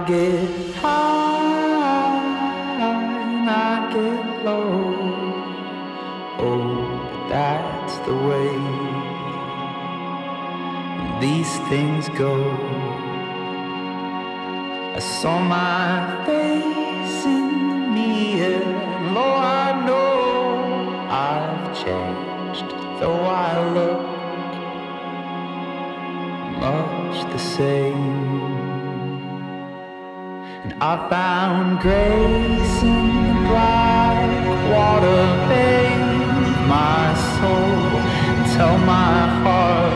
get high and I get low. Oh, but that's the way these things go. I saw my face in the mirror, and I know I've changed, though I look much the same. I found grace in the black water bathe my soul tell my heart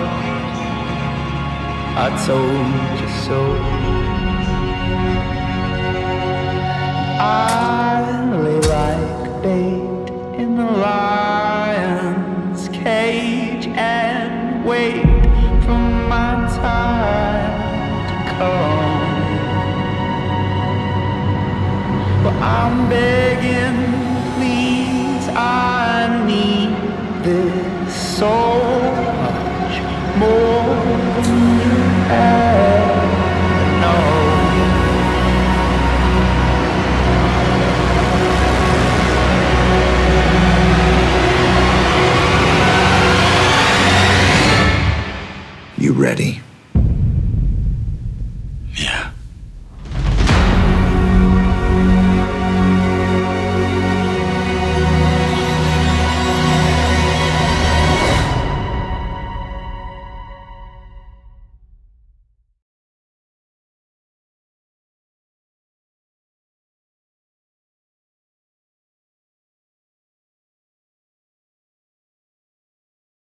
I told you so. I lay like bait in the lion's cage and wait for my time to come. I'm begging, please, I need this so much more than you ever know. You ready?